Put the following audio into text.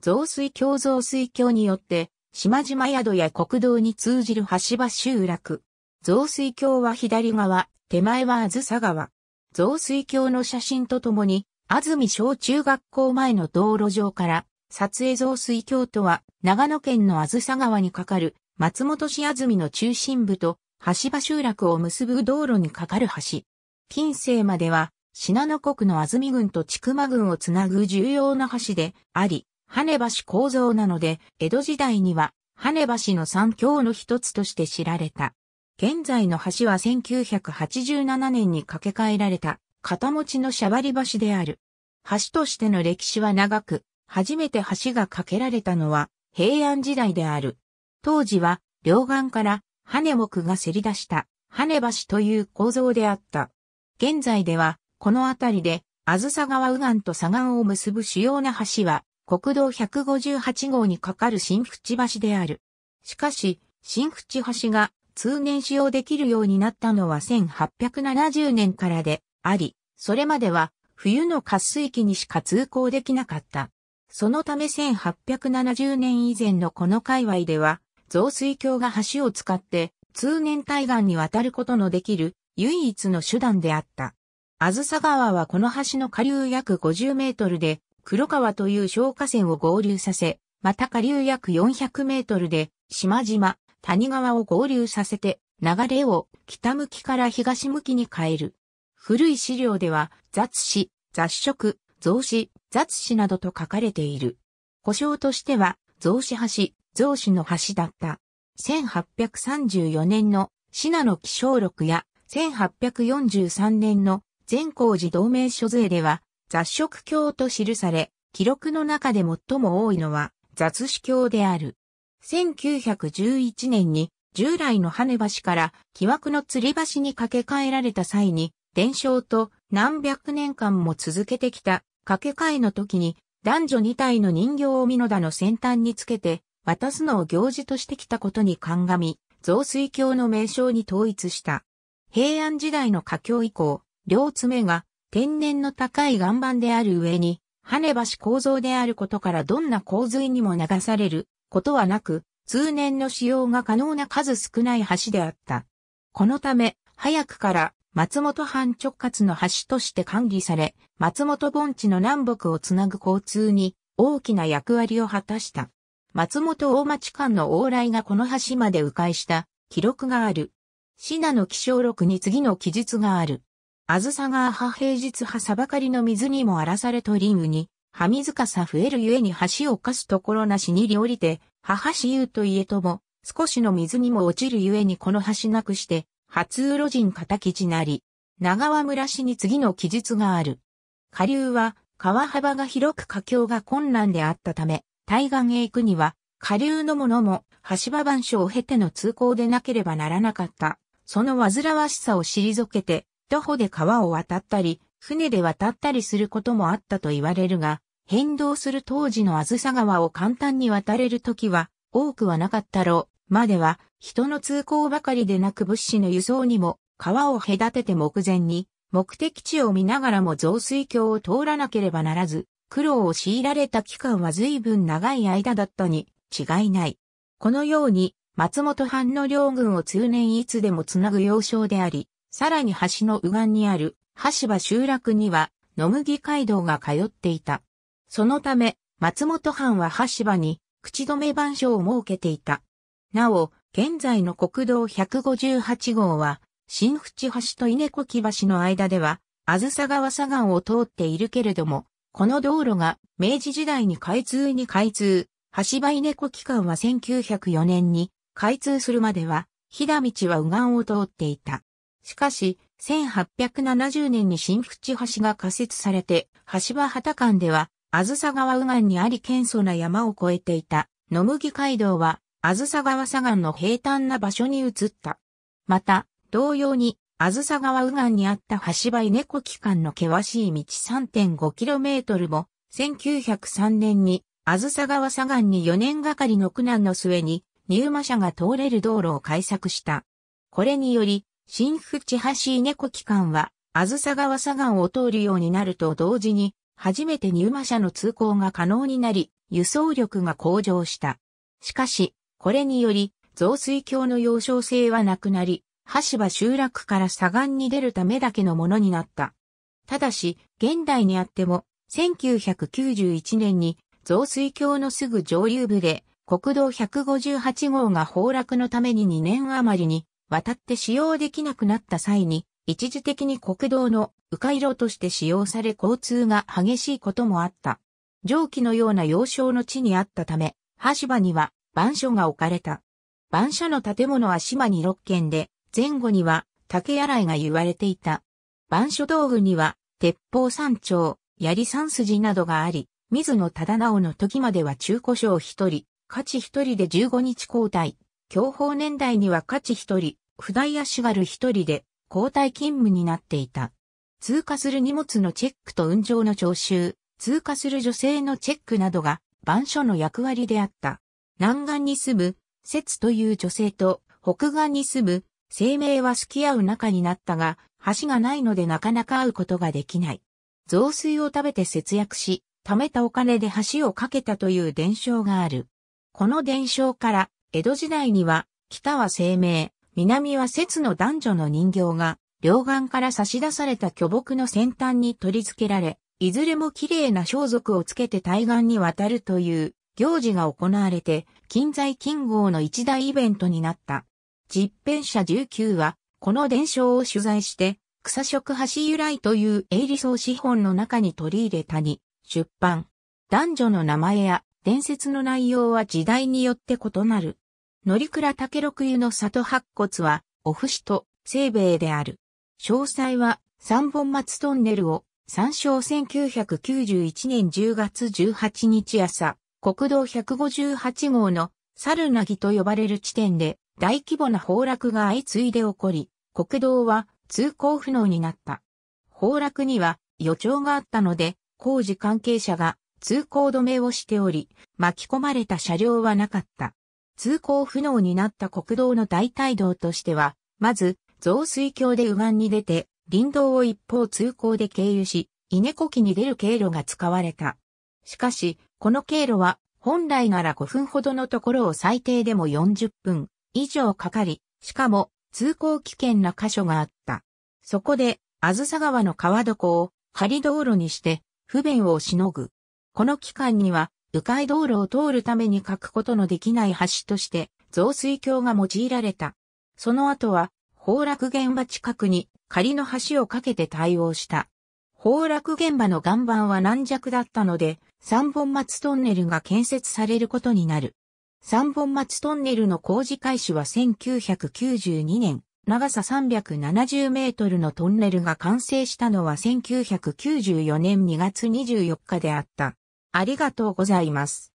増水橋増水橋によって、島々宿や国道に通じる橋場集落。増水橋は左側、手前はあずさ川。増水橋の写真とともに、安住小中学校前の道路上から、撮影増水橋とは、長野県のあずさ川に架かる、松本市安住の中心部と、橋場集落を結ぶ道路に架かる橋。近世までは、信濃国の安住郡と千曲郡をつなぐ重要な橋であり、羽橋構造なので、江戸時代には、羽橋の三橋の一つとして知られた。現在の橋は1987年に架け替えられた、片持ちのシャバリ橋である。橋としての歴史は長く、初めて橋が架けられたのは平安時代である。当時は両岸から羽木がせり出した羽橋という構造であった。現在ではこの辺りであずさ川右岸と左岸を結ぶ主要な橋は国道158号に架かる新淵橋である。しかし、新淵橋が通年使用できるようになったのは1870年からであり、それまでは冬の渇水期にしか通行できなかった。そのため1870年以前のこの界隈では、増水橋が橋を使って通年対岸に渡ることのできる唯一の手段であった。あずさ川はこの橋の下流約50メートルで、黒川という小河川を合流させ、また下流約400メートルで、島々、谷川を合流させて、流れを北向きから東向きに変える。古い資料では、雑誌、雑食、増子、雑誌などと書かれている。故障としては、増子橋、増子の橋だった。1834年の信濃気象録や、1843年の善光寺同盟書税では、雑食橋と記され、記録の中で最も多いのは雑子橋である。1911年に従来の羽橋から木枠の吊り橋に架け替えられた際に、伝承と何百年間も続けてきた掛け替えの時に男女二体の人形を美濃田の先端につけて渡すのを行事としてきたことに鑑み、増水橋の名称に統一した。平安時代の架橋以降、両爪が天然の高い岩盤である上に、羽橋構造であることからどんな洪水にも流されることはなく、通年の使用が可能な数少ない橋であった。このため、早くから松本藩直轄の橋として管理され、松本盆地の南北をつなぐ交通に大きな役割を果たした。松本大町間の往来がこの橋まで迂回した記録がある。信濃気象録に次の記述がある。あずさ川派平日派さばかりの水にも荒らされとりうに、は水かさ増えるゆえに橋を貸すところなしにり降りて、母しゆうといえとも、少しの水にも落ちるゆえにこの橋なくして、初路人片吉なり、長和村市に次の記述がある。下流は川幅が広く架橋が困難であったため、対岸へ行くには、下流のものも橋場番所を経ての通行でなければならなかった。その煩わしさを退けて、徒歩で川を渡ったり、船で渡ったりすることもあったと言われるが、変動する当時のあずさ川を簡単に渡れる時は多くはなかったろう。までは人の通行ばかりでなく物資の輸送にも川を隔てて目前に目的地を見ながらも増水橋を通らなければならず苦労を強いられた期間は随分長い間だったに違いない。このように松本藩の両軍を通年いつでもつなぐ要衝であり、さらに橋の右岸にある橋場集落には野麦街道が通っていた。そのため松本藩は橋場に口止め番所を設けていた。なお、現在の国道158号は、新淵橋と稲子木橋の間では、あずさ川左岸を通っているけれども、この道路が明治時代に開通に開通、橋場稲子期間は1904年に開通するまでは、飛騨道は右岸を通っていた。しかし、1870年に新淵橋が仮設されて、橋場旗間では、あずさ川右岸にあり堅素な山を越えていた野麦街道はあずさ川左岸の平坦な場所に移った。また、同様に、あずさ川右岸にあった橋場猫機関の険しい道 3.5km も、1903年に、あずさ川左岸に4年がかりの苦難の末に、入馬車が通れる道路を開削した。これにより、新淵橋猫機関は、あずさ川左岸を通るようになると同時に、初めて入馬車の通行が可能になり、輸送力が向上した。しかし、これにより、増水橋の要衝性はなくなり、橋場集落から左岸に出るためだけのものになった。ただし、現代にあっても、1991年に増水橋のすぐ上流部で国道158号が崩落のために2年余りに渡って使用できなくなった際に、一時的に国道の迂回路として使用され交通が激しいこともあった。蒸気のような要衝の地にあったため、橋場には板書が置かれた。板書の建物は島に6軒で、前後には竹洗いが言われていた。板書道具には、鉄砲三丁、槍三筋などがあり、水野忠直の時までは中古省一人、価値一人で15日交代。享保年代には価値一人、不代足軽一人で交代勤務になっていた。通過する荷物のチェックと運上の徴収、通過する女性のチェックなどが板書の役割であった。南岸に住む、節という女性と北岸に住む、生命は付き合う仲になったが、橋がないのでなかなか会うことができない。雑炊を食べて節約し、貯めたお金で橋を架けたという伝承がある。この伝承から、江戸時代には、北は生命、南は節の男女の人形が、両岸から差し出された巨木の先端に取り付けられ、いずれも綺麗な装束をつけて対岸に渡るという行事が行われて、近在近号の一大イベントになった。実編者19は、この伝承を取材して、草食橋由来という営利層資本の中に取り入れたに、出版。男女の名前や伝説の内容は時代によって異なる。乗倉竹六湯の里白骨は、お節と清兵衛である。詳細は三本松トンネルを参照1991年10月18日朝、国道158号の猿なぎと呼ばれる地点で大規模な崩落が相次いで起こり、国道は通行不能になった。崩落には予兆があったので、工事関係者が通行止めをしており、巻き込まれた車両はなかった。通行不能になった国道の大帯道としては、まず、増水橋で右岸に出て、林道を一方通行で経由し、稲子木に出る経路が使われた。しかし、この経路は、本来なら5分ほどのところを最低でも40分以上かかり、しかも通行危険な箇所があった。そこで、あずさ川の川床を仮道路にして不便をしのぐ。この期間には、迂回道路を通るために書くことのできない橋として、増水橋が用いられた。その後は、崩落現場近くに仮の橋を架けて対応した。崩落現場の岩盤は軟弱だったので、三本松トンネルが建設されることになる。三本松トンネルの工事開始は1992年、長さ370メートルのトンネルが完成したのは1994年2月24日であった。ありがとうございます。